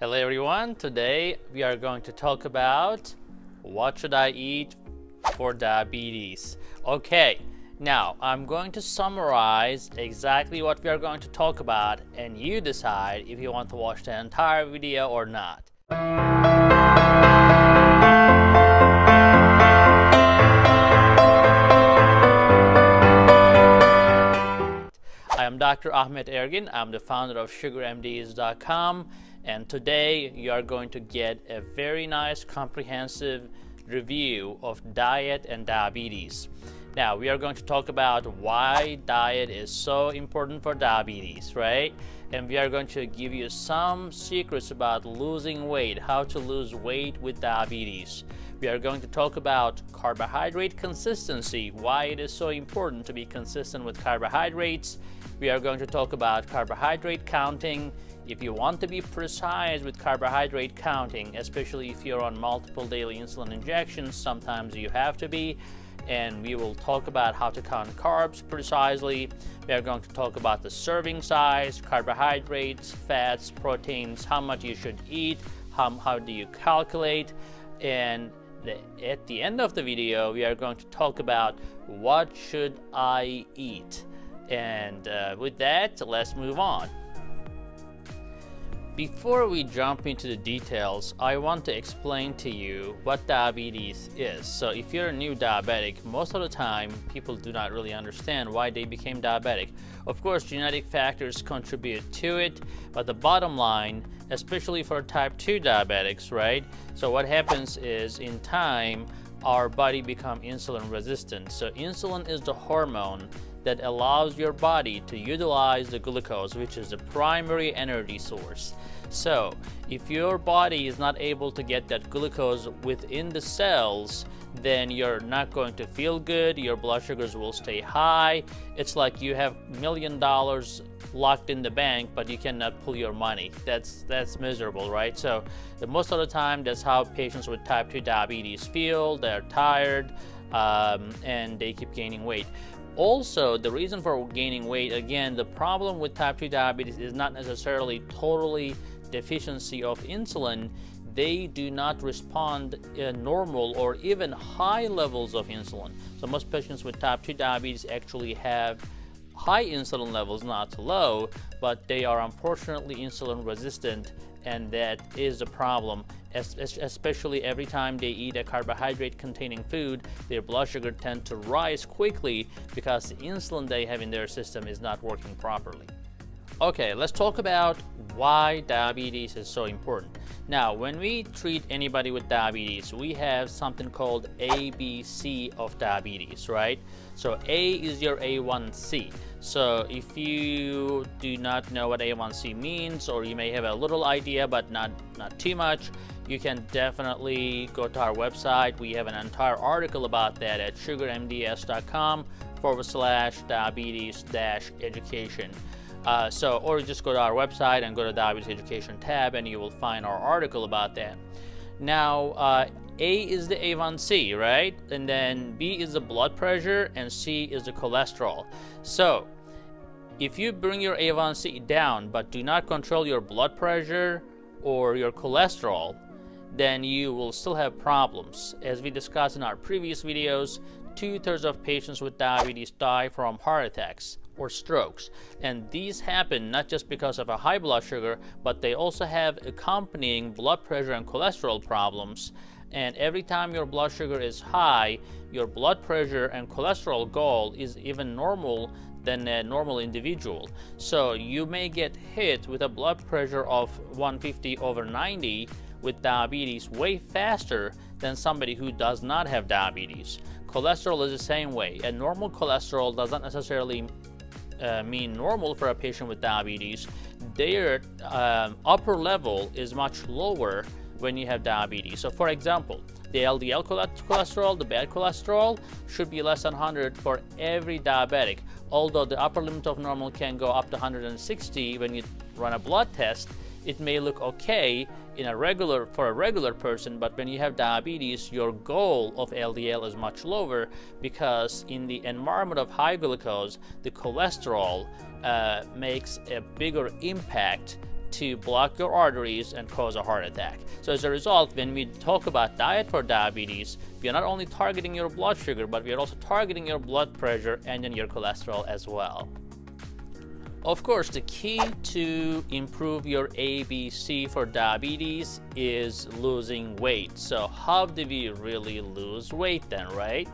Hello everyone, today we are going to talk about what should I eat for diabetes. Okay, now I'm going to summarize exactly what we are going to talk about and you decide if you want to watch the entire video or not. I am Dr. Ahmed Ergin. I'm the founder of SugarMDs.com and today you are going to get a very nice comprehensive review of diet and diabetes. Now we are going to talk about why diet is so important for diabetes, right? And we are going to give you some secrets about losing weight, how to lose weight with diabetes. We are going to talk about carbohydrate consistency, why it is so important to be consistent with carbohydrates. We are going to talk about carbohydrate counting, if you want to be precise with carbohydrate counting, especially if you're on multiple daily insulin injections, sometimes you have to be. And we will talk about how to count carbs precisely. We are going to talk about the serving size, carbohydrates, fats, proteins, how much you should eat, how, how do you calculate, and the, at the end of the video, we are going to talk about what should I eat. And uh, with that, let's move on. Before we jump into the details, I want to explain to you what diabetes is. So if you're a new diabetic, most of the time people do not really understand why they became diabetic. Of course, genetic factors contribute to it, but the bottom line, especially for type 2 diabetics, right? So what happens is in time, our body become insulin resistant. So insulin is the hormone that allows your body to utilize the glucose, which is the primary energy source. So, if your body is not able to get that glucose within the cells, then you're not going to feel good, your blood sugars will stay high. It's like you have million dollars locked in the bank, but you cannot pull your money. That's that's miserable, right? So most of the time, that's how patients with type 2 diabetes feel. They're tired um, and they keep gaining weight. Also, the reason for gaining weight, again, the problem with type 2 diabetes is not necessarily totally deficiency of insulin, they do not respond uh, normal or even high levels of insulin. So most patients with type 2 diabetes actually have high insulin levels, not low, but they are unfortunately insulin resistant and that is a problem especially every time they eat a carbohydrate containing food their blood sugar tend to rise quickly because the insulin they have in their system is not working properly. Okay let's talk about why diabetes is so important. Now when we treat anybody with diabetes we have something called ABC of diabetes right? So A is your A1C so if you do not know what A1C means, or you may have a little idea but not, not too much, you can definitely go to our website. We have an entire article about that at sugarmds.com forward slash diabetes dash education. Uh, so, or just go to our website and go to the diabetes education tab and you will find our article about that. Now, uh, A is the A1C, right? And then B is the blood pressure and C is the cholesterol. So, if you bring your A1C down but do not control your blood pressure or your cholesterol, then you will still have problems. As we discussed in our previous videos, two-thirds of patients with diabetes die from heart attacks or strokes. And these happen not just because of a high blood sugar, but they also have accompanying blood pressure and cholesterol problems. And every time your blood sugar is high, your blood pressure and cholesterol goal is even normal than a normal individual. So you may get hit with a blood pressure of 150 over 90 with diabetes way faster than somebody who does not have diabetes. Cholesterol is the same way. A normal cholesterol doesn't necessarily uh, mean normal for a patient with diabetes. Their um, upper level is much lower when you have diabetes. So for example, the LDL cholesterol, the bad cholesterol, should be less than 100 for every diabetic. Although the upper limit of normal can go up to 160 when you run a blood test, it may look okay in a regular for a regular person but when you have diabetes your goal of LDL is much lower because in the environment of high glucose the cholesterol uh, makes a bigger impact to block your arteries and cause a heart attack. So as a result, when we talk about diet for diabetes, we are not only targeting your blood sugar, but we are also targeting your blood pressure and then your cholesterol as well. Of course, the key to improve your ABC for diabetes is losing weight. So how do we really lose weight then, right?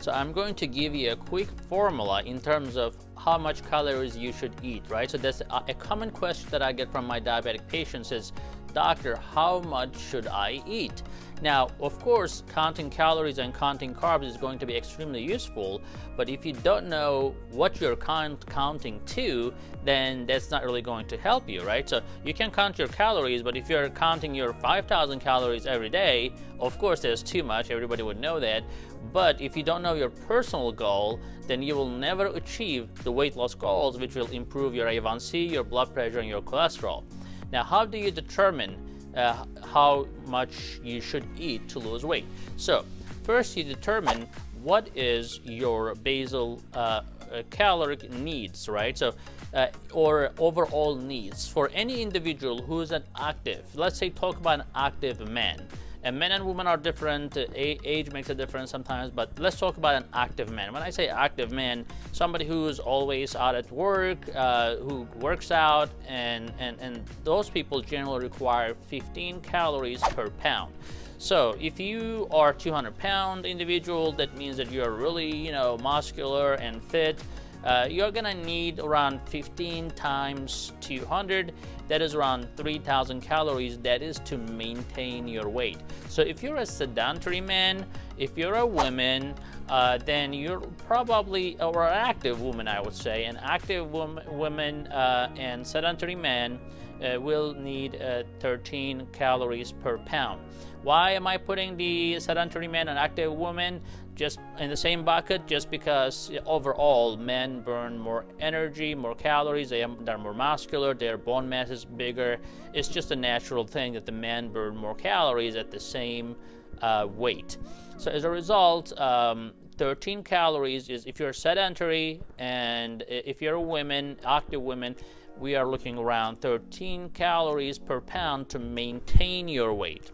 So I'm going to give you a quick formula in terms of how much calories you should eat, right? So that's a, common question that I get from my diabetic patients is, doctor, how much should I eat? Now, of course, counting calories and counting carbs is going to be extremely useful, but if you don't know what you're count counting to, then that's not really going to help you, right? So you can count your calories, but if you're counting your 5,000 calories every day, of course, there's too much, everybody would know that. But if you don't know your personal goal, then you will never achieve the weight loss goals, which will improve your A1C, your blood pressure, and your cholesterol. Now, how do you determine uh, how much you should eat to lose weight? So, first you determine what is your basal uh, uh, caloric needs, right? So, uh, or overall needs for any individual who is an active. Let's say talk about an active man. And men and women are different. age makes a difference sometimes, but let's talk about an active man. When I say active man, somebody who's always out at work, uh, who works out, and, and, and those people generally require 15 calories per pound. So if you are 200 pound individual, that means that you're really, you know, muscular and fit. Uh, you're gonna need around 15 times 200 that is around 3000 calories that is to maintain your weight. So if you're a sedentary man if you're a woman uh, then you're probably or an active woman I would say an active woman, woman uh, and sedentary man uh, will need uh, 13 calories per pound. Why am I putting the sedentary man and active woman just in the same bucket just because overall men burn more energy more calories they are, more muscular their bone mass is bigger. It's just a natural thing that the men burn more calories at the same uh, weight. So as a result um, 13 calories is if you're sedentary and if you're a woman active women we are looking around 13 calories per pound to maintain your weight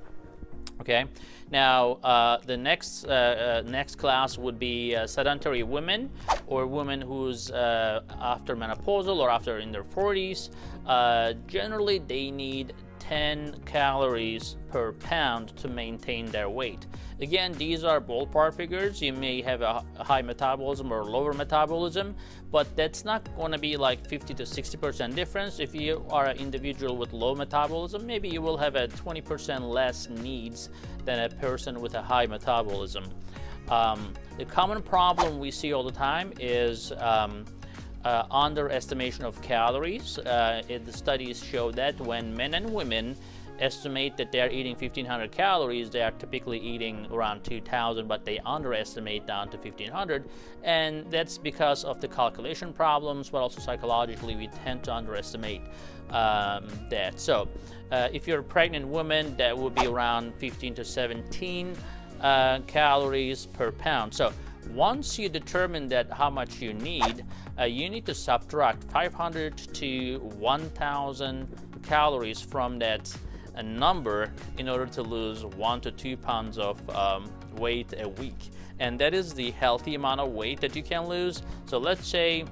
okay? Now uh, the next uh, uh, next class would be uh, sedentary women or women who's uh, after menopausal or after in their 40s uh, generally they need 10 calories per pound to maintain their weight. Again, these are ballpark figures. You may have a high metabolism or lower metabolism, but that's not going to be like 50 to 60% difference. If you are an individual with low metabolism, maybe you will have a 20% less needs than a person with a high metabolism. Um, the common problem we see all the time is um, uh, underestimation of calories. Uh, it, the studies show that when men and women estimate that they're eating 1500 calories, they are typically eating around 2000, but they underestimate down to 1500. And that's because of the calculation problems, but also psychologically, we tend to underestimate um, that. So uh, if you're a pregnant woman, that would be around 15 to 17 uh, calories per pound. So once you determine that how much you need, uh, you need to subtract 500 to 1000 calories from that uh, number in order to lose one to two pounds of um, weight a week. And that is the healthy amount of weight that you can lose. So let's say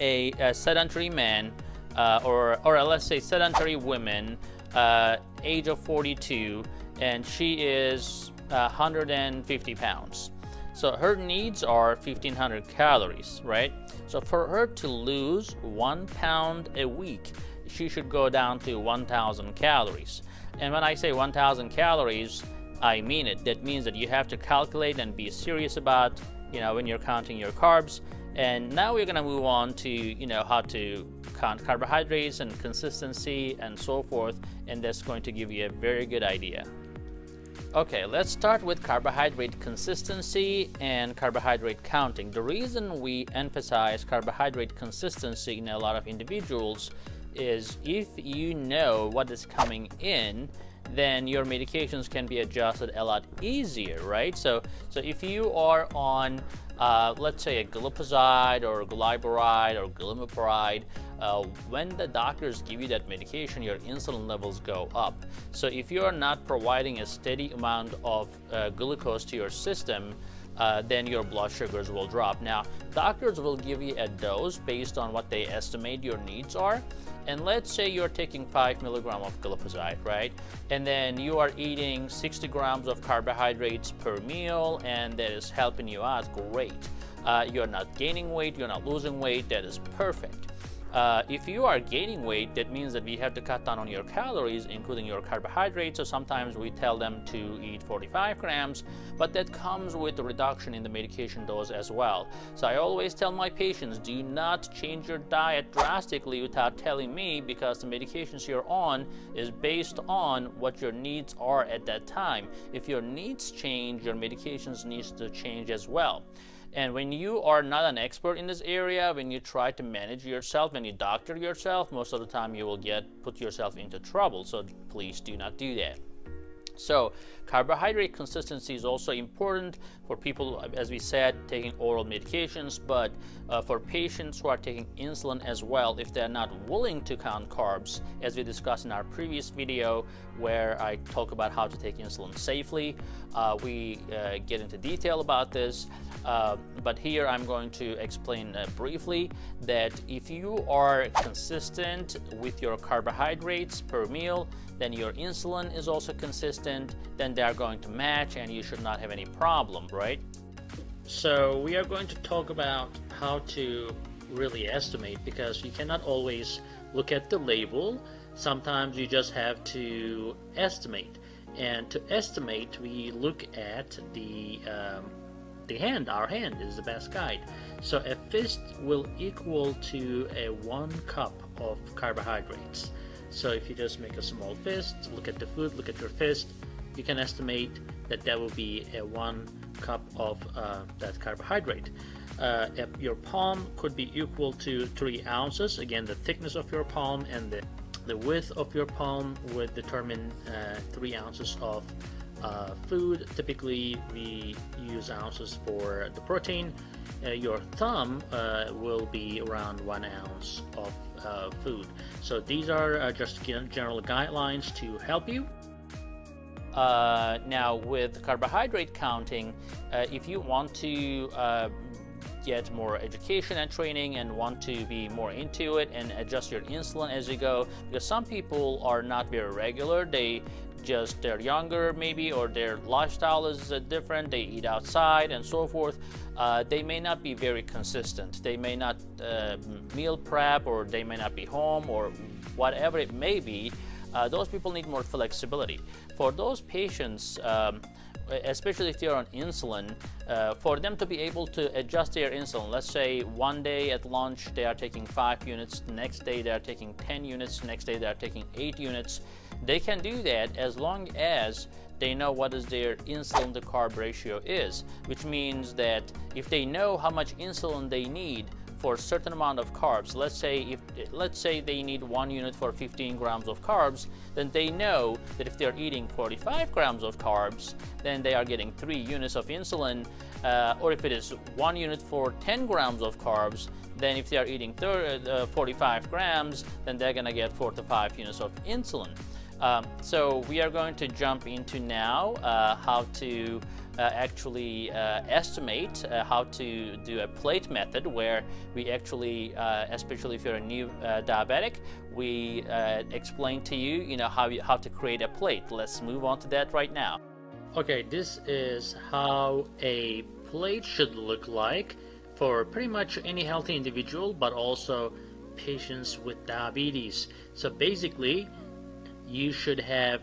a, a sedentary man uh, or, or let's say sedentary woman, uh, age of 42, and she is 150 pounds. So her needs are 1500 calories, right? So for her to lose one pound a week, she should go down to 1000 calories. And when I say 1000 calories, I mean it. That means that you have to calculate and be serious about, you know, when you're counting your carbs. And now we're going to move on to, you know, how to count carbohydrates and consistency and so forth. And that's going to give you a very good idea. Okay, let's start with carbohydrate consistency and carbohydrate counting. The reason we emphasize carbohydrate consistency in a lot of individuals is if you know what is coming in, then your medications can be adjusted a lot easier, right? So, so if you are on uh, let's say a glipizide or glyburide or glimepiride, uh, when the doctors give you that medication, your insulin levels go up. So if you are not providing a steady amount of uh, glucose to your system, uh, then your blood sugars will drop. Now, doctors will give you a dose based on what they estimate your needs are. And let's say you're taking 5 milligram of glipizide, right? And then you are eating 60 grams of carbohydrates per meal, and that is helping you out, great. Uh, you're not gaining weight, you're not losing weight, that is perfect. Uh, if you are gaining weight, that means that we have to cut down on your calories, including your carbohydrates. So sometimes we tell them to eat 45 grams, but that comes with a reduction in the medication dose as well. So I always tell my patients, do not change your diet drastically without telling me because the medications you're on is based on what your needs are at that time. If your needs change, your medications needs to change as well. And when you are not an expert in this area, when you try to manage yourself, when you doctor yourself, most of the time you will get put yourself into trouble. So please do not do that. So carbohydrate consistency is also important for people, as we said, taking oral medications, but uh, for patients who are taking insulin as well, if they're not willing to count carbs, as we discussed in our previous video where I talk about how to take insulin safely, uh, we uh, get into detail about this. Uh, but here I'm going to explain uh, briefly that if you are consistent with your carbohydrates per meal, then your insulin is also consistent, then they are going to match and you should not have any problem, right? So we are going to talk about how to really estimate because you cannot always look at the label. Sometimes you just have to estimate. And to estimate, we look at the um, the hand. Our hand is the best guide. So a fist will equal to a one cup of carbohydrates. So if you just make a small fist, look at the food, look at your fist, you can estimate that that will be a one cup of uh, that carbohydrate. Uh, your palm could be equal to three ounces. Again, the thickness of your palm and the, the width of your palm would determine uh, three ounces of uh, food. Typically, we use ounces for the protein. Uh, your thumb uh, will be around one ounce of food. So these are just general guidelines to help you. Uh, now with carbohydrate counting, uh, if you want to uh, get more education and training and want to be more into it and adjust your insulin as you go, because some people are not very regular, they just they're younger maybe or their lifestyle is uh, different they eat outside and so forth uh, they may not be very consistent. They may not uh, meal prep or they may not be home or whatever it may be uh, those people need more flexibility. For those patients um, especially if you're on insulin, uh, for them to be able to adjust their insulin, let's say one day at lunch they are taking 5 units, next day they are taking 10 units, next day they are taking 8 units, they can do that as long as they know what is their insulin to carb ratio is, which means that if they know how much insulin they need for a certain amount of carbs, let's say if let's say they need one unit for 15 grams of carbs, then they know that if they're eating 45 grams of carbs, then they are getting three units of insulin. Uh, or if it is one unit for 10 grams of carbs, then if they are eating uh, 45 grams, then they're gonna get four to five units of insulin. Um, so we are going to jump into now uh, how to uh, actually uh, estimate uh, how to do a plate method where we actually, uh, especially if you're a new uh, diabetic, we explain to you, you know, how, you, how to create a plate. Let's move on to that right now. Okay, this is how a plate should look like for pretty much any healthy individual, but also patients with diabetes. So basically, you should have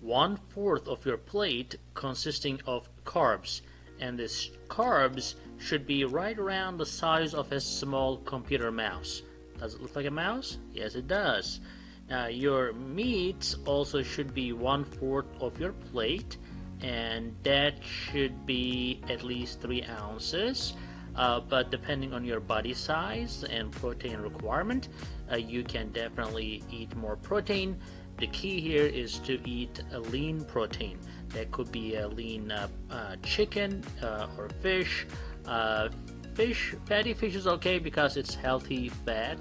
one fourth of your plate consisting of carbs and this carbs should be right around the size of a small computer mouse. Does it look like a mouse? Yes, it does. Now, your meats also should be one fourth of your plate, and that should be at least three ounces. Uh, but depending on your body size and protein requirement, uh, you can definitely eat more protein. The key here is to eat a lean protein. That could be a lean uh, uh, chicken uh, or fish Uh, fish, fatty fish is okay because it's healthy fat.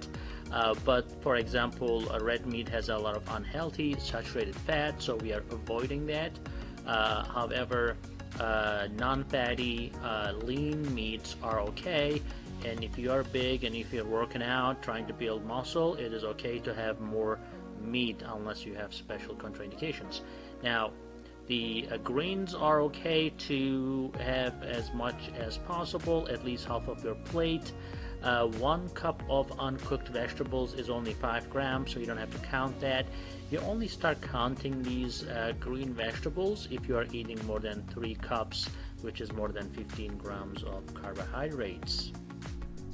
Uh, but for example, red meat has a lot of unhealthy saturated fat, so we are avoiding that. Uh, however, non-fatty lean meats are okay and if you are big and if you're working out trying to build muscle it is okay to have more meat unless you have special contraindications now the uh, greens are okay to have as much as possible at least half of your plate uh, one cup of uncooked vegetables is only 5 grams, so you don't have to count that. You only start counting these uh, green vegetables if you are eating more than 3 cups, which is more than 15 grams of carbohydrates.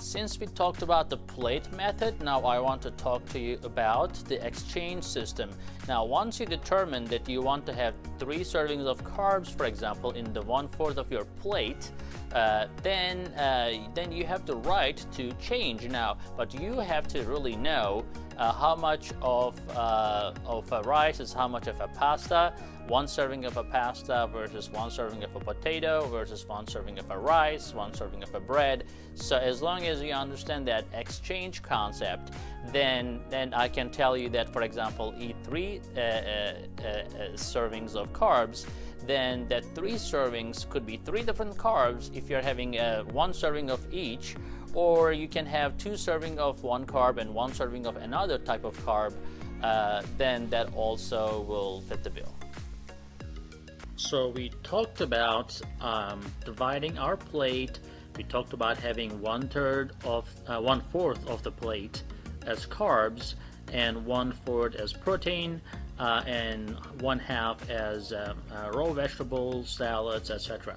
Since we talked about the plate method, now I want to talk to you about the exchange system. Now, once you determine that you want to have three servings of carbs, for example, in the one-fourth of your plate, uh, then uh, then you have the right to change now. But you have to really know uh, how much of uh, of a rice is how much of a pasta. One serving of a pasta versus one serving of a potato versus one serving of a rice, one serving of a bread. So as long as you understand that exchange concept, then then I can tell you that, for example, eat three uh, uh, servings of carbs then that three servings could be three different carbs if you're having uh, one serving of each, or you can have two serving of one carb and one serving of another type of carb, uh, then that also will fit the bill. So we talked about um, dividing our plate. We talked about having one third of uh, one fourth of the plate as carbs and one fourth as protein uh, and one half as um, uh, raw vegetables, salads, etc.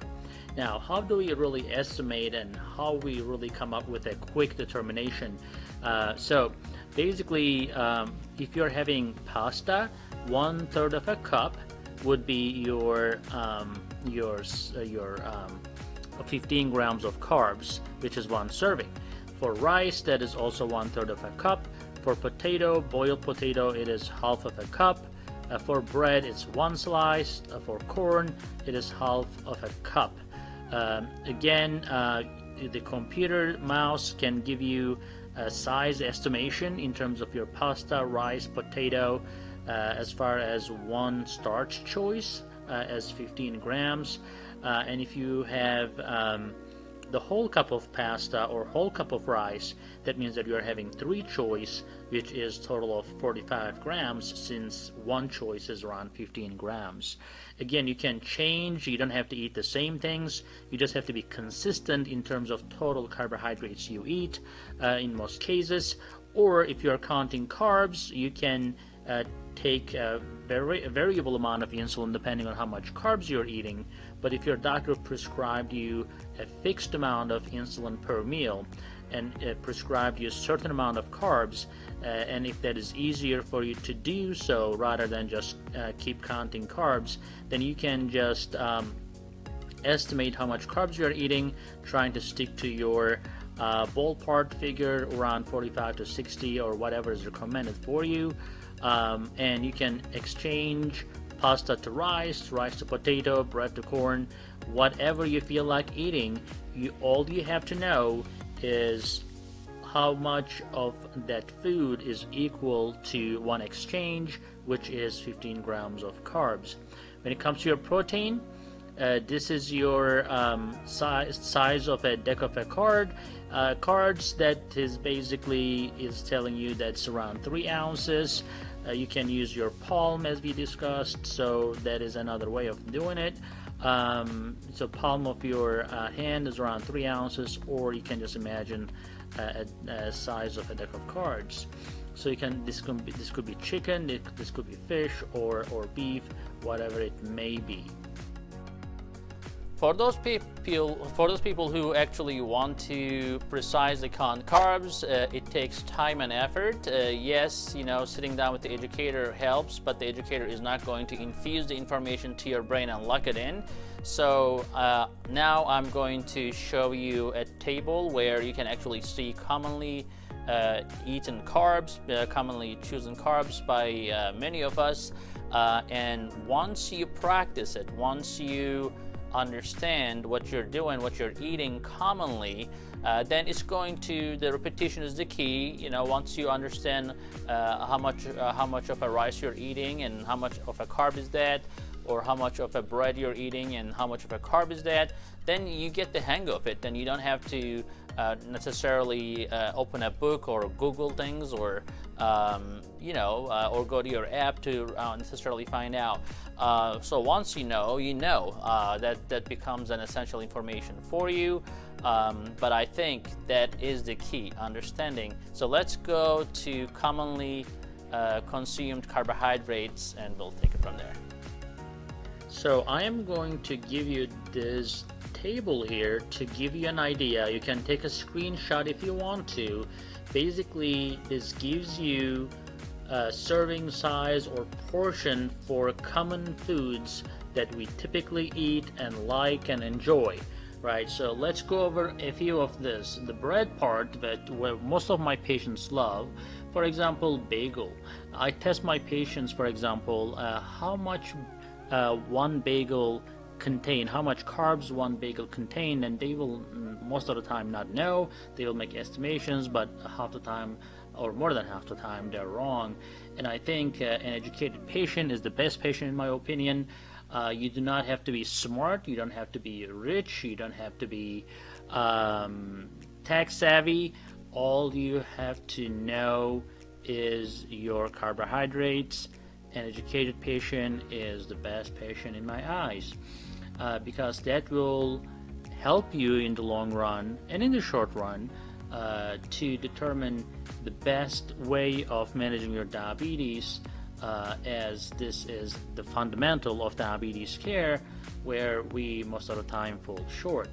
Now, how do we really estimate and how we really come up with a quick determination? Uh, so, basically, um, if you're having pasta, one third of a cup would be your um, your uh, your um, 15 grams of carbs, which is one serving. For rice, that is also one third of a cup. For potato, boiled potato, it is half of a cup. Uh, for bread, it's one slice. Uh, for corn, it is half of a cup. Um, again, uh, the computer mouse can give you a size estimation in terms of your pasta, rice, potato, as far as one starch choice uh, as 15 grams. Uh, and if you have um, the whole cup of pasta or whole cup of rice, that means that you are having three choice, which is total of 45 grams since one choice is around 15 grams. Again, you can change, you don't have to eat the same things, you just have to be consistent in terms of total carbohydrates you eat uh, in most cases. Or if you're counting carbs, you can uh, take a, very, a variable amount of insulin depending on how much carbs you're eating but if your doctor prescribed you a fixed amount of insulin per meal and uh, prescribed you a certain amount of carbs, uh, and if that is easier for you to do so rather than just uh, keep counting carbs, then you can just um, estimate how much carbs you're eating, trying to stick to your uh, ballpark figure around 45 to 60 or whatever is recommended for you. Um, and you can exchange pasta to rice, rice to potato, bread to corn, whatever you feel like eating, you all you have to know is how much of that food is equal to one exchange, which is 15 grams of carbs. When it comes to your protein, uh, this is your um, size, size of a deck of a card. Uh, cards that is basically is telling you that's around three ounces. Uh, you can use your palm as we discussed, so that is another way of doing it. Um, so palm of your uh, hand is around three ounces, or you can just imagine uh, a, a, size of a deck of cards. So you can this could be, this could be chicken, this could be fish or or beef, whatever it may be for those people for those people who actually want to precisely count carbs uh, it takes time and effort. Uh, yes you know sitting down with the educator helps but the educator is not going to infuse the information to your brain and lock it in. So uh, now I'm going to show you a table where you can actually see commonly uh, eaten carbs uh, commonly chosen carbs by uh, many of us. And once you practice it once you understand what you're doing, what you're eating commonly, uh, then it's going to the repetition is the key. You know, once you understand uh, how much uh, how much of a rice you're eating and how much of a carb is that, or how much of a bread you're eating and how much of a carb is that, then you get the hang of it. Then you don't have to uh, necessarily uh, open a book or Google things or um, you know uh, or go to your app to uh, necessarily find out. Uh, so once you know, you know uh, that that becomes an essential information for you. Um, but I think that is the key, understanding. So let's go to commonly consumed carbohydrates and we'll take it from there. So I am going to give you this table here to give you an idea. You can take a screenshot if you want to. Basically, this gives you a serving size or portion for common foods that we typically eat and like and enjoy. Right, so let's go over a few of this. The bread part that where most of my patients love, for example, bagel. I test my patients, for example, uh, how much uh, one bagel contain, how much carbs one bagel contain, and they will mm, most of the time not know. They will make estimations, but half the time, or more than half the time, they're wrong. And I think uh, an educated patient is the best patient, in my opinion. Uh, you do not have to be smart, you don't have to be rich, you don't have to be um, tax savvy. All you have to know is your carbohydrates an educated patient is the best patient in my eyes uh, because that will help you in the long run and in the short run uh, to determine the best way of managing your diabetes uh, as this is the fundamental of diabetes care where we most of the time fall short.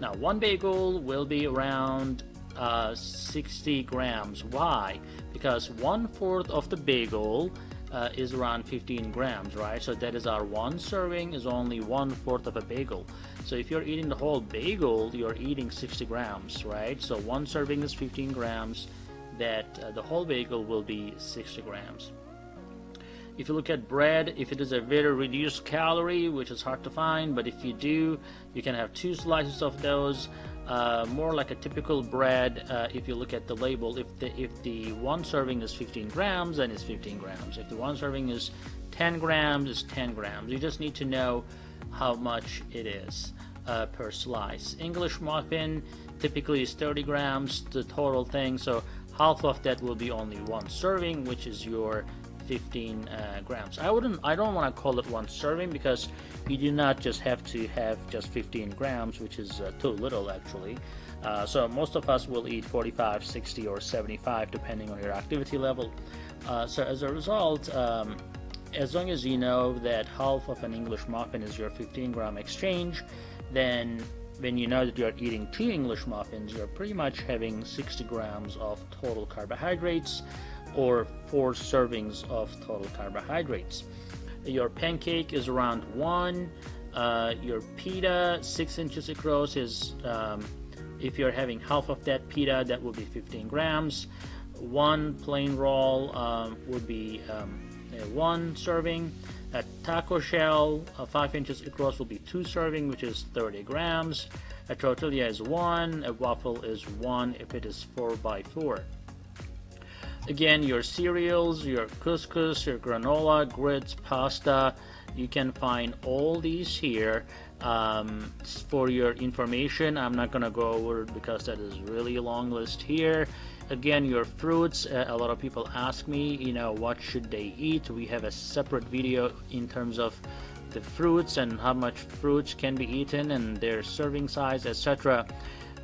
Now one bagel will be around uh, 60 grams. Why? Because one fourth of the bagel uh, is around 15 grams, right? So that is our one serving is only one fourth of a bagel. So if you're eating the whole bagel, you're eating 60 grams, right? So one serving is 15 grams. That uh, the whole bagel will be 60 grams. If you look at bread, if it is a very reduced calorie, which is hard to find, but if you do, you can have two slices of those uh, more like a typical bread uh, if you look at the label if the if the one serving is 15 grams then it's 15 grams. If the one serving is 10 grams it's 10 grams. You just need to know how much it is uh, per slice. English muffin typically is 30 grams the total thing. So half of that will be only one serving which is your 15 uh, grams. I wouldn't, I don't want to call it one serving because you do not just have to have just 15 grams, which is uh, too little actually. Uh, so most of us will eat 45, 60, or 75 depending on your activity level. Uh, so as a result, um, as long as you know that half of an English muffin is your 15 gram exchange, then when you know that you're eating two English muffins, you're pretty much having 60 grams of total carbohydrates or four servings of total carbohydrates. Your pancake is around one. Uh, your pita, six inches across, is um, if you're having half of that pita, that would be 15 grams. One plain roll um, would be um, one serving. A taco shell, uh, five inches across, will be two serving, which is 30 grams. A tortilla is one. A waffle is one if it is four by four. Again, your cereals, your couscous, your granola, grits, pasta, you can find all these here um, for your information. I'm not going to go over it because that is really a long list here. Again, your fruits, uh, a lot of people ask me, you know, what should they eat? We have a separate video in terms of the fruits and how much fruits can be eaten and their serving size, etc.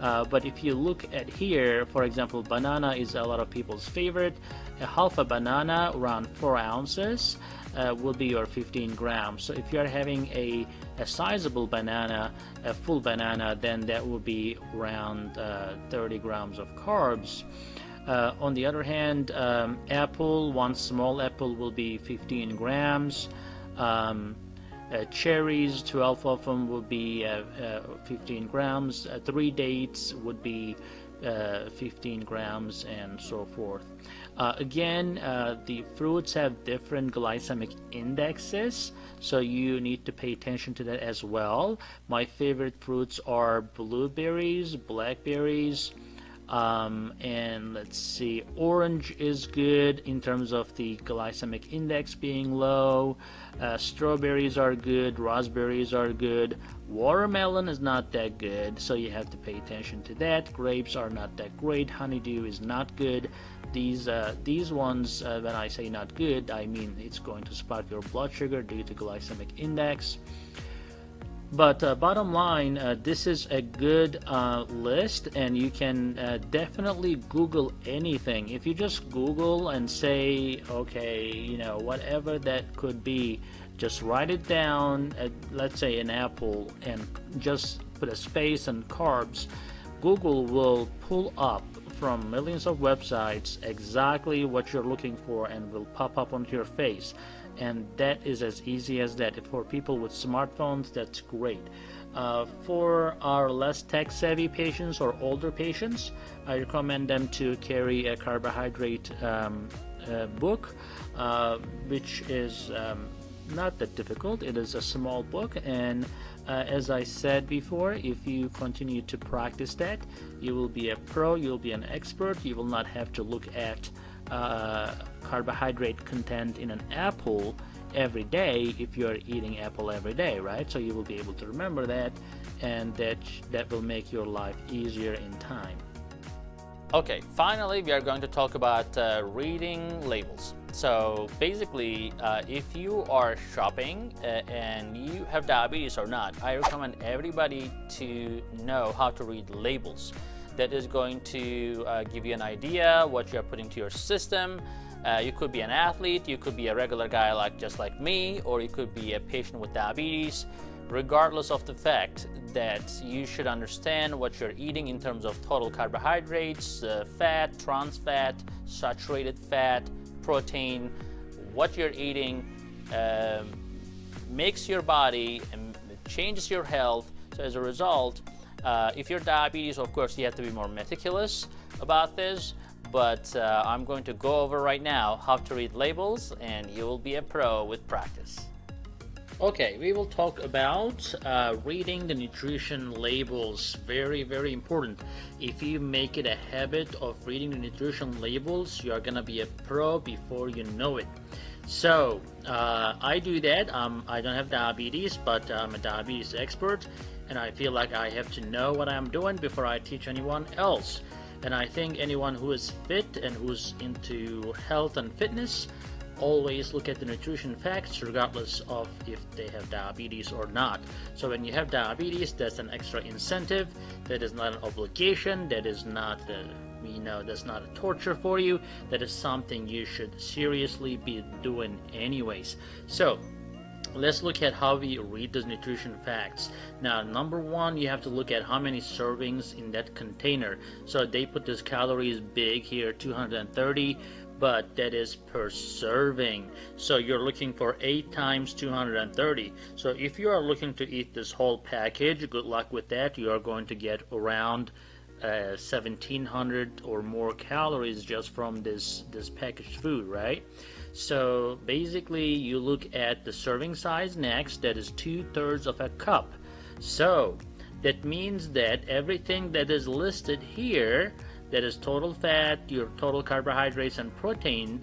Uh, but if you look at here, for example, banana is a lot of people's favorite. A half a banana, around 4 ounces, uh, will be your 15 grams. So if you're having a, a sizable banana, a full banana, then that will be around uh, 30 grams of carbs. Uh, on the other hand, um, apple, one small apple will be 15 grams. Um, uh, cherries, 12 of them would be uh, uh, 15 grams. Uh, three dates would be uh, 15 grams and so forth. Uh, again, the fruits have different glycemic indexes, so you need to pay attention to that as well. My favorite fruits are blueberries, blackberries, um, and let's see, orange is good in terms of the glycemic index being low. Uh, strawberries are good, raspberries are good. Watermelon is not that good, so you have to pay attention to that. Grapes are not that great. Honeydew is not good. These uh, these ones, uh, when I say not good, I mean it's going to spike your blood sugar due to glycemic index. But uh, bottom line, uh, this is a good uh, list, and you can uh, definitely Google anything. If you just Google and say, okay, you know, whatever that could be, just write it down. At, let's say an apple, and just put a space and carbs. Google will pull up from millions of websites exactly what you're looking for and will pop up onto your face and that is as easy as that. For people with smartphones that's great. Uh, for our less tech savvy patients or older patients i recommend them to carry a carbohydrate um, uh, book uh, which is um, not that difficult. It is a small book and uh, as I said before, if you continue to practice that, you will be a pro, you'll be an expert, you will not have to look at uh, carbohydrate content in an apple every day if you're eating apple every day right? So you will be able to remember that and that that will make your life easier in time. Okay finally we are going to talk about uh, reading labels. So basically uh, if you are shopping uh, and you have diabetes or not i recommend everybody to know how to read labels. That is going to uh, give you an idea what you're putting to your system. Uh, you could be an athlete, you could be a regular guy like just like me, or you could be a patient with diabetes. Regardless of the fact that you should understand what you're eating in terms of total carbohydrates, uh, fat, trans fat, saturated fat, protein, what you're eating um, makes your body and changes your health. So as a result, uh, if you're diabetes, of course, you have to be more meticulous about this, but uh, I'm going to go over right now how to read labels and you will be a pro with practice. Okay, we will talk about uh, reading the nutrition labels. Very, very important. If you make it a habit of reading the nutrition labels, you are gonna be a pro before you know it. So, uh, I do that. Um, I don't have diabetes, but I'm a diabetes expert, and I feel like I have to know what I'm doing before I teach anyone else. And I think anyone who is fit and who's into health and fitness always look at the nutrition facts regardless of if they have diabetes or not. So when you have diabetes, that's an extra incentive. That is not an obligation. That is not a, you know that's not a torture for you. That is something you should seriously be doing anyways. So let's look at how we read those nutrition facts. Now number one you have to look at how many servings in that container. So they put this calories big here 230 but that is per serving. So you're looking for 8 times 230 so if you are looking to eat this whole package good luck with that. You are going to get around uh, 1700 or more calories just from this this packaged food right so basically you look at the serving size next that is two-thirds of a cup. So that means that everything that is listed here that is total fat, your total carbohydrates and protein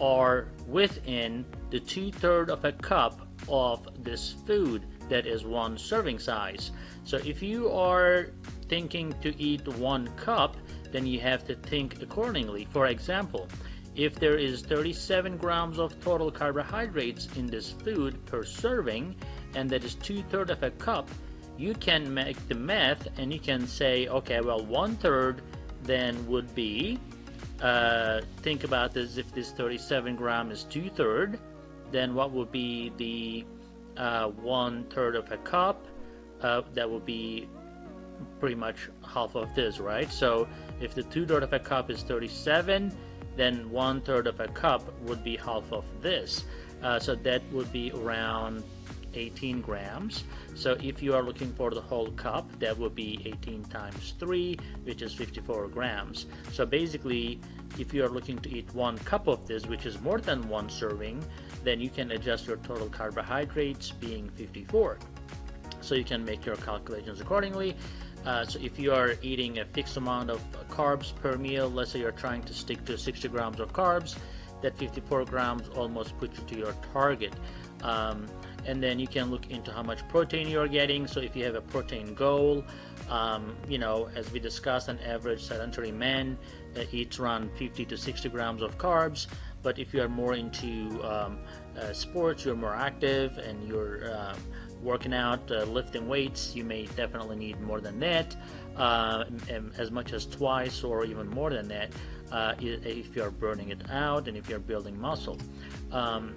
are within the two-thirds of a cup of this food that is one serving size. So if you are thinking to eat one cup, then you have to think accordingly. For example, if there is 37 grams of total carbohydrates in this food per serving, and that is two-thirds of a cup, you can make the math and you can say, okay, well, one-third then would be, uh, think about this, if this 37 gram is two-thirds, then what would be the uh, one-third of a cup? Uh, that would be pretty much half of this, right? So if the two-thirds of a cup is 37, then one third of a cup would be half of this. Uh, so that would be around 18 grams. So if you are looking for the whole cup, that would be 18 times 3, which is 54 grams. So basically, if you are looking to eat one cup of this, which is more than one serving, then you can adjust your total carbohydrates being 54. So you can make your calculations accordingly. Uh, so if you are eating a fixed amount of carbs per meal, let's say you're trying to stick to 60 grams of carbs, that 54 grams almost puts you to your target. Um, and then you can look into how much protein you're getting. So if you have a protein goal, um, you know, as we discussed, an average sedentary man uh, eats around 50 to 60 grams of carbs. But if you are more into um, uh, sports, you're more active, and you're uh, working out, uh, lifting weights, you may definitely need more than that, uh, as much as twice or even more than that uh, if you're burning it out and if you're building muscle. Um,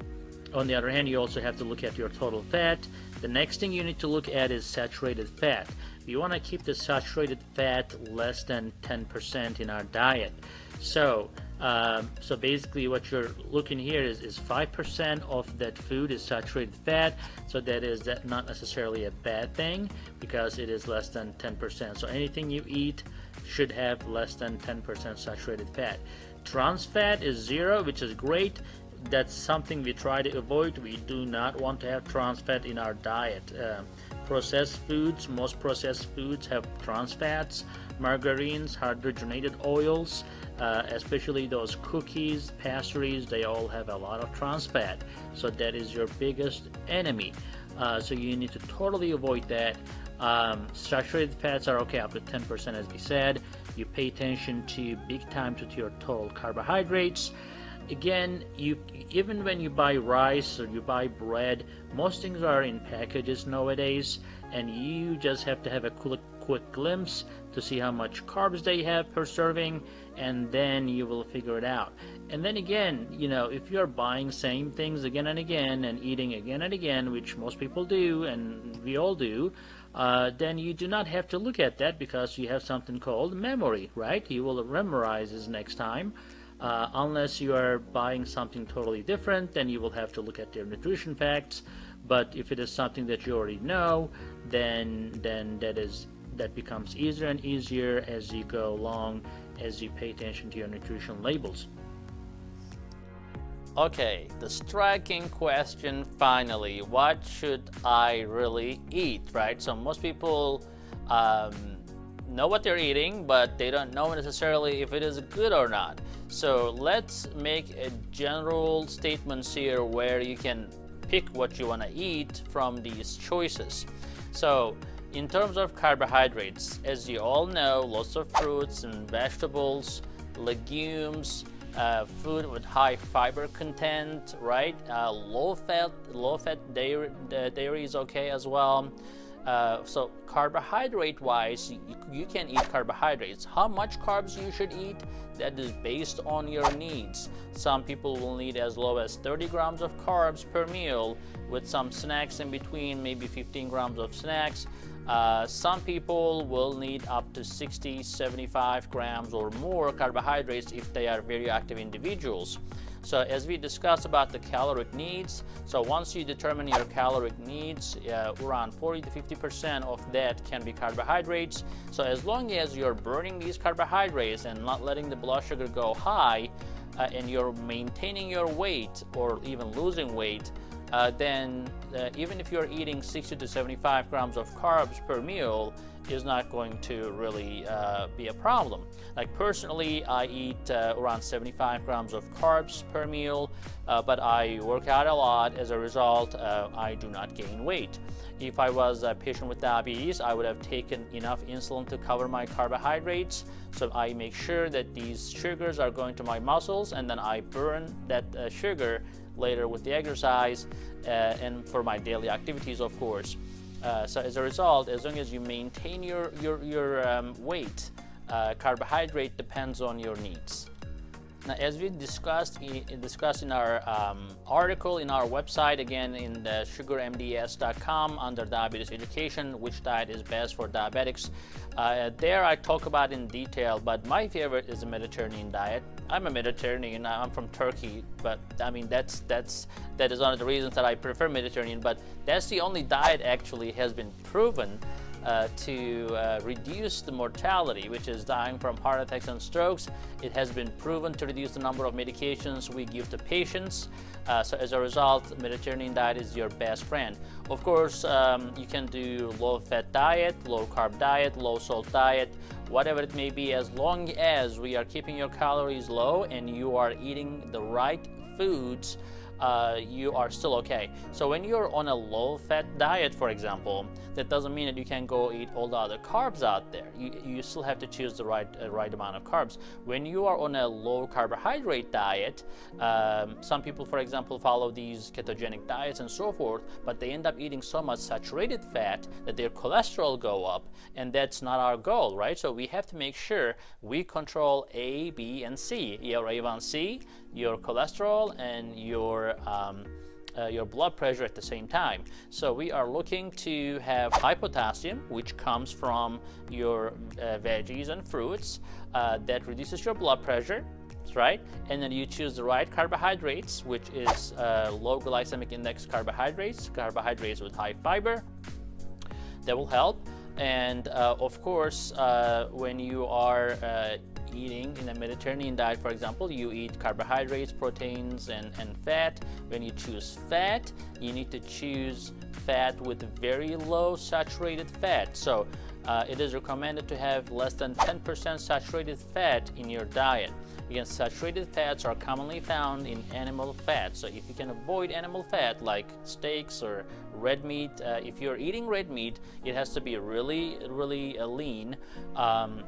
on the other hand, you also have to look at your total fat. The next thing you need to look at is saturated fat. We want to keep the saturated fat less than 10% in our diet. So, um, so basically, what you're looking here is, is 5% of that food is saturated fat. So that is that not necessarily a bad thing because it is less than 10%. So anything you eat should have less than 10% saturated fat. Trans fat is zero, which is great. That's something we try to avoid. We do not want to have trans fat in our diet. Uh, processed foods, most processed foods have trans fats, margarines, hydrogenated oils, uh, especially those cookies, pastries, they all have a lot of trans fat. So that is your biggest enemy. Uh, so you need to totally avoid that. Um, saturated fats are okay up to 10% as we said. You pay attention to big time to your total carbohydrates. Again, you even when you buy rice or you buy bread, most things are in packages nowadays, and you just have to have a quick, quick glimpse to see how much carbs they have per serving, and then you will figure it out. And then again, you know, if you're buying same things again and again and eating again and again, which most people do, and we all do, uh, then you do not have to look at that because you have something called memory, right? You will memorize this next time. Uh, unless you are buying something totally different, then you will have to look at their nutrition facts. But if it is something that you already know, then then that is that becomes easier and easier as you go along, as you pay attention to your nutrition labels. Okay, the striking question finally what should I really eat, right? So, most people um, know what they're eating, but they don't know necessarily if it is good or not. So, let's make a general statements here where you can pick what you want to eat from these choices. So, in terms of carbohydrates, as you all know, lots of fruits and vegetables, legumes, uh, food with high fiber content, right? Uh, low fat, low fat dairy, dairy is okay as well. Uh, so carbohydrate wise, you, you, can eat carbohydrates. How much carbs you should eat, that is based on your needs. Some people will need as low as 30 grams of carbs per meal with some snacks in between, maybe 15 grams of snacks. Uh, some people will need up to 60, 75 grams or more carbohydrates if they are very active individuals. So as we discussed about the caloric needs, so once you determine your caloric needs, uh, around 40 to 50% of that can be carbohydrates. So as long as you're burning these carbohydrates and not letting the blood sugar go high, uh, and you're maintaining your weight or even losing weight, uh, then uh, even if you're eating 60 to 75 grams of carbs per meal, is not going to really uh, be a problem. Like personally, I eat uh, around 75 grams of carbs per meal, uh, but I work out a lot. As a result, uh, I do not gain weight. If I was a patient with diabetes, I would have taken enough insulin to cover my carbohydrates. So I make sure that these sugars are going to my muscles and then I burn that sugar later with the exercise uh, and for my daily activities, of course. Uh, so as a result, as long as you maintain your, your, your um, weight, uh, carbohydrate depends on your needs. Now, as we discussed in, discussed in our um, article in our website, again in the sugarmds.com under diabetes education, which diet is best for diabetics. Uh, there I talk about in detail, but my favorite is the Mediterranean diet. I'm a Mediterranean. I'm from Turkey, but I mean that's that's that is one of the reasons that I prefer Mediterranean. But that's the only diet actually has been proven uh, to uh, reduce the mortality, which is dying from heart attacks and strokes. It has been proven to reduce the number of medications we give to patients. Uh, so as a result, Mediterranean diet is your best friend. Of course, um, you can do low-fat diet, low-carb diet, low-salt diet, whatever it may be, as long as we are keeping your calories low and you are eating the right foods uh, you are still okay. So when you're on a low-fat diet, for example, that doesn't mean that you can go eat all the other carbs out there. You, you still have to choose the right uh, right amount of carbs. When you are on a low carbohydrate diet, um, some people, for example, follow these ketogenic diets and so forth, but they end up eating so much saturated fat that their cholesterol go up, and that's not our goal, right? So we have to make sure we control A, B, and C. Your A1C, your cholesterol, and your um, uh, your blood pressure at the same time. So we are looking to have high potassium, which comes from your uh, veggies and fruits, uh, that reduces your blood pressure, right? And then you choose the right carbohydrates, which is uh, low glycemic index carbohydrates, carbohydrates with high fiber. That will help. And uh, of course, uh, when you are eating in a Mediterranean diet, for example, you eat carbohydrates, proteins, and, and fat. When you choose fat, you need to choose fat with very low saturated fat. So uh, it is recommended to have less than 10% saturated fat in your diet. Again, saturated fats are commonly found in animal fat. So if you can avoid animal fat like steaks or red meat, uh, if you're eating red meat, it has to be really, really uh, lean. Um,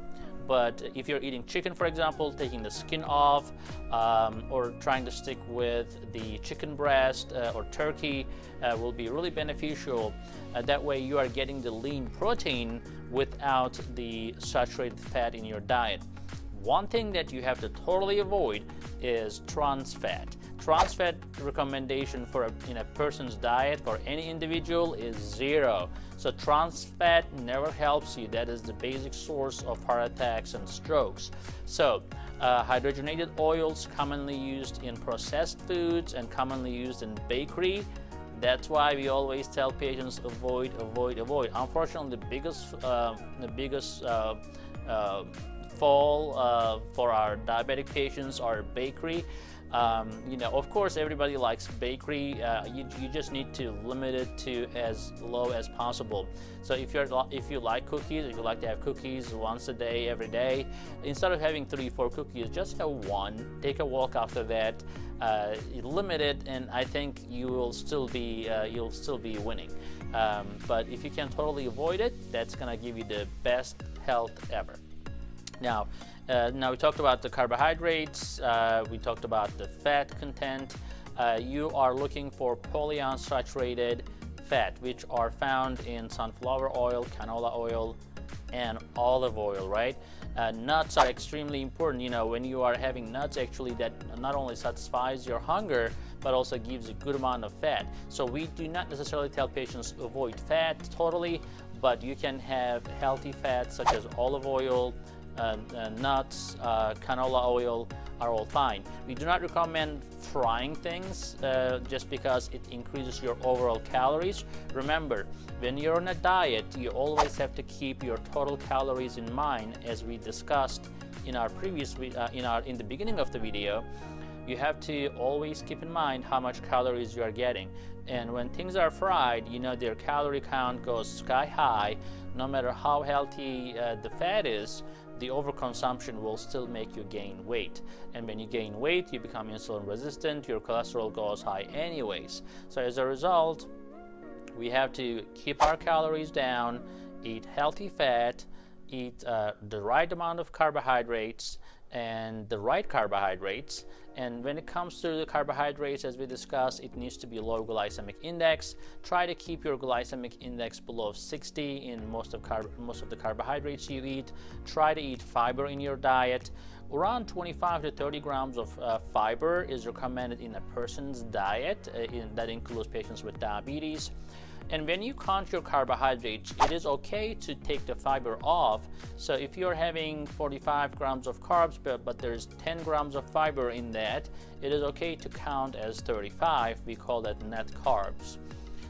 but if you're eating chicken, for example, taking the skin off um, or trying to stick with the chicken breast uh, or turkey uh, will be really beneficial. Uh, that way you are getting the lean protein without the saturated fat in your diet. One thing that you have to totally avoid is trans fat. Trans fat recommendation for a, in a person's diet for any individual is zero. So trans fat never helps you. That is the basic source of heart attacks and strokes. So uh, hydrogenated oils commonly used in processed foods and commonly used in bakery. That's why we always tell patients avoid, avoid, avoid. Unfortunately, the biggest, uh, the biggest uh, uh fall uh, for our diabetic patients are bakery. Um, you know, of course, everybody likes bakery. Uh, you, you just need to limit it to as low as possible. So if you're if you like cookies, if you like to have cookies once a day, every day, instead of having three, four cookies, just have one. Take a walk after that. Uh, limit it, and I think you will still be uh, you'll still be winning. Um, but if you can totally avoid it, that's gonna give you the best health ever. Now, uh, now we talked about the carbohydrates, uh, we talked about the fat content. Uh, you are looking for polyunsaturated fat, which are found in sunflower oil, canola oil, and olive oil, right? Uh, nuts are extremely important. You know, when you are having nuts, actually, that not only satisfies your hunger, but also gives a good amount of fat. So we do not necessarily tell patients avoid fat totally, but you can have healthy fats such as olive oil, nuts, uh, canola oil are all fine. We do not recommend frying things uh, just because it increases your overall calories. Remember, when you're on a diet, you always have to keep your total calories in mind as we discussed in our previous, uh, in, our, in the beginning of the video you have to always keep in mind how much calories you are getting. And when things are fried, you know their calorie count goes sky high. No matter how healthy uh, the fat is, the overconsumption will still make you gain weight. And when you gain weight, you become insulin resistant, your cholesterol goes high anyways. So as a result, we have to keep our calories down, eat healthy fat, eat uh, the right amount of carbohydrates and the right carbohydrates And when it comes to the carbohydrates, as we discussed, it needs to be low glycemic index. Try to keep your glycemic index below 60 in most of, most of the carbohydrates you eat. Try to eat fiber in your diet. Around 25 to 30 grams of uh, fiber is recommended in a person's diet. Uh, in, that includes patients with diabetes. And when you count your carbohydrates, it is okay to take the fiber off. So if you're having 45 grams of carbs, but, but there's 10 grams of fiber in that, it is okay to count as 35. We call that net carbs.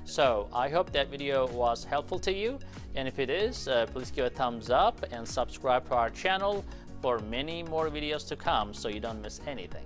So I hope that video was helpful to you. And if it is, uh, please give a thumbs up and subscribe to our channel for many more videos to come so you don't miss anything.